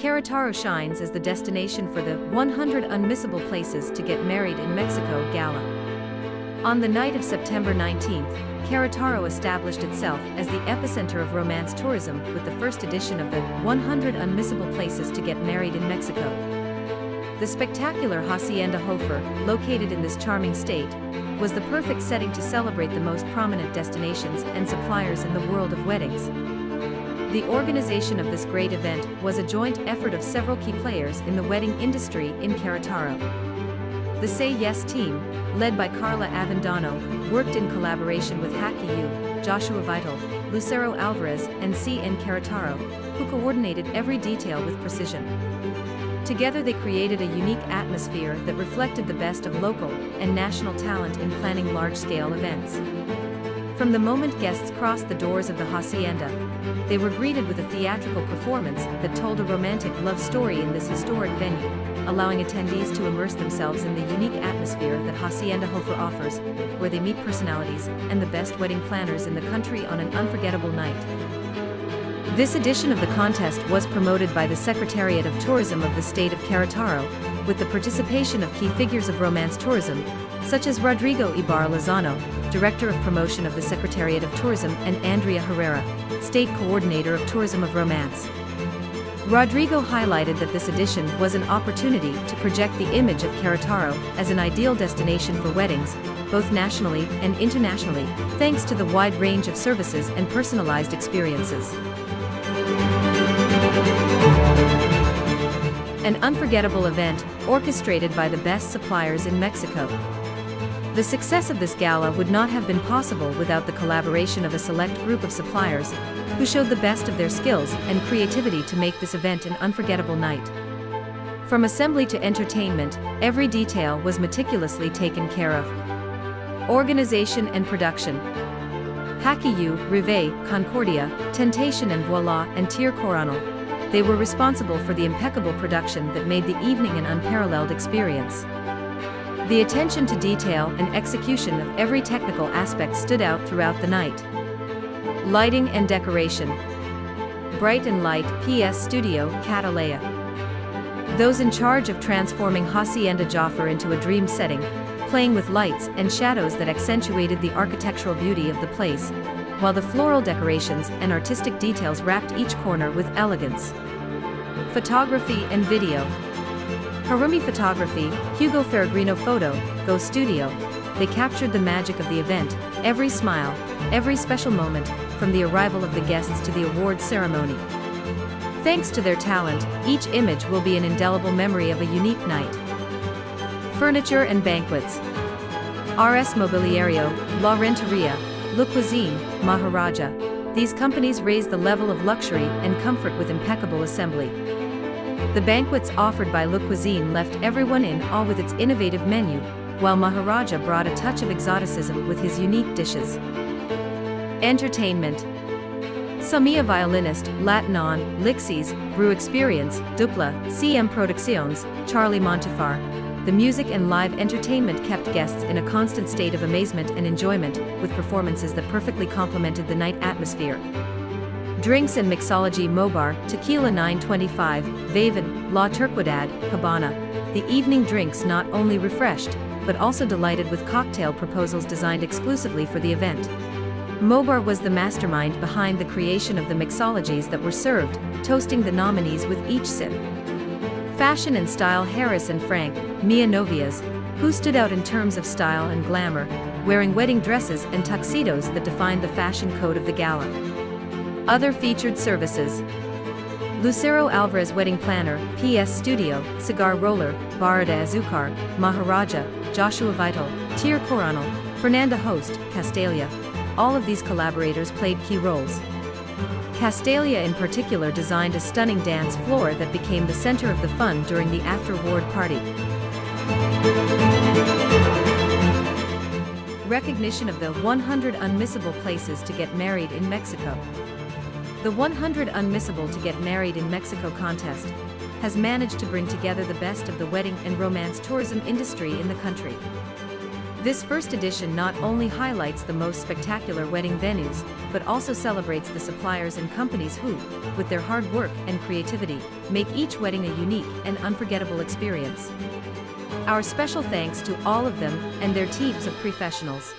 Querétaro shines as the destination for the 100 Unmissable Places to Get Married in Mexico gala. On the night of September 19th, Querétaro established itself as the epicenter of romance tourism with the first edition of the 100 Unmissable Places to Get Married in Mexico. The spectacular Hacienda Jofre, located in this charming state, was the perfect setting to celebrate the most prominent destinations and suppliers in the world of weddings. The organization of this great event was a joint effort of several key players in the wedding industry in Querétaro. The Say Yes team, led by Karla Avendano, worked in collaboration with HacceU, Joshua Vital, Lucero Alvarez, and Si en Querétaro, who coordinated every detail with precision. Together they created a unique atmosphere that reflected the best of local and national talent in planning large-scale events. From the moment guests crossed the doors of the hacienda, they were greeted with a theatrical performance that told a romantic love story in this historic venue, allowing attendees to immerse themselves in the unique atmosphere that Hacienda Jofre offers, where they meet personalities and the best wedding planners in the country on an unforgettable night. This edition of the contest was promoted by the Secretariat of Tourism of the state of Querétaro, with the participation of key figures of romance tourism, such as Rodrigo Ibarra Lozano, Director of Promotion of the Secretariat of Tourism and Andrea Herrera, State Coordinator of Tourism of Romance. Rodrigo highlighted that this edition was an opportunity to project the image of Querétaro as an ideal destination for weddings, both nationally and internationally, thanks to the wide range of services and personalized experiences. An unforgettable event, orchestrated by the best suppliers in Mexico. The success of this gala would not have been possible without the collaboration of a select group of suppliers, who showed the best of their skills and creativity to make this event an unforgettable night. From assembly to entertainment, every detail was meticulously taken care of. Organization and production. HacceU, Rive, Concordia, Tentation and Voila and Tir Coronel. They were responsible for the impeccable production that made the evening an unparalleled experience. The attention to detail and execution of every technical aspect stood out throughout the night. Lighting and decoration. Bright and Light PS Studio, Catalea. Those in charge of transforming Hacienda Jofre into a dream setting, playing with lights and shadows that accentuated the architectural beauty of the place, while the floral decorations and artistic details wrapped each corner with elegance. Photography and video. Harumi Photography, Hugo Ferragrino Photo, Go Studio. They captured the magic of the event, every smile, every special moment, from the arrival of the guests to the award ceremony. Thanks to their talent, each image will be an indelible memory of a unique night. Furniture and banquets. RS Mobiliario, La Renteria, Le Cuisine, Maharaja. These companies raise the level of luxury and comfort with impeccable assembly. The banquets offered by Le Cuisine left everyone in awe with its innovative menu, while Maharaja brought a touch of exoticism with his unique dishes. Entertainment. Samia violinist, Latinon, Lixis, Brew Experience, Dupla, CM Producciones, Charlie Montefar. The music and live entertainment kept guests in a constant state of amazement and enjoyment, with performances that perfectly complemented the night atmosphere. Drinks and mixology Mobar, Tequila 925, Vaven, La Turquidad, Cabana. The evening drinks not only refreshed, but also delighted with cocktail proposals designed exclusively for the event. Mobar was the mastermind behind the creation of the mixologies that were served, toasting the nominees with each sip. Fashion and style Harris and Frank, Mia Novias, who stood out in terms of style and glamour, wearing wedding dresses and tuxedos that defined the fashion code of the gala. Other featured services. Lucero Alvarez Wedding Planner, PS Studio, Cigar Roller, Barada Azucar, Maharaja, Joshua Vital, Tier Coronel, Fernanda Host, Castalia. All of these collaborators played key roles. Castalia in particular designed a stunning dance floor that became the center of the fun during the after-award party. Recognition of the 100 Unmissable Places to Get Married in Mexico. The 100 Unmissable to Get Married in Mexico contest has managed to bring together the best of the wedding and romance tourism industry in the country. This first edition not only highlights the most spectacular wedding venues, but also celebrates the suppliers and companies who, with their hard work and creativity, make each wedding a unique and unforgettable experience. Our special thanks to all of them and their teams of professionals.